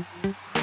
Mm-hmm.